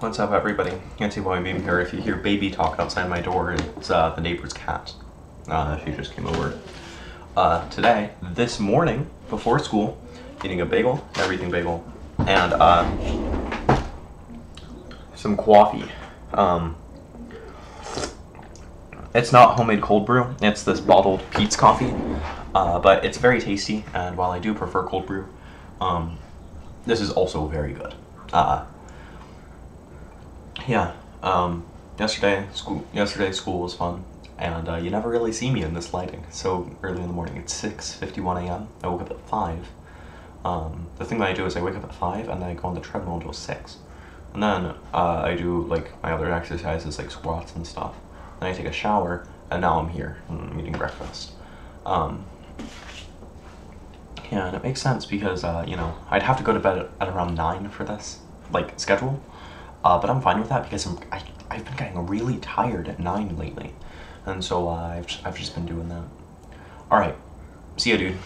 What's up, everybody? Nancy Boy Beam here. If you hear baby talk outside my door, it's uh, the neighbor's cat. Uh, she just came over. Uh, today, this morning, before school, eating a bagel, everything bagel, and uh, some coffee. Um, it's not homemade cold brew. It's this bottled Peet's coffee, uh, but it's very tasty. And while I do prefer cold brew, um, this is also very good. Yeah. Um, yesterday school. Yesterday school was fun, and uh, you never really see me in this lighting. So early in the morning. It's six fifty-one a.m. I woke up at five. Um, the thing that I do is I wake up at five and then I go on the treadmill until six, and then uh, I do like my other exercises like squats and stuff. Then I take a shower, and now I'm here. and I'm eating breakfast. Um, yeah, and it makes sense because uh, you know I'd have to go to bed at, at around nine for this like schedule, uh, but I'm fine with that because I'm, I I've been getting really tired at nine lately, and so uh, I've I've just been doing that. All right, see ya, dude.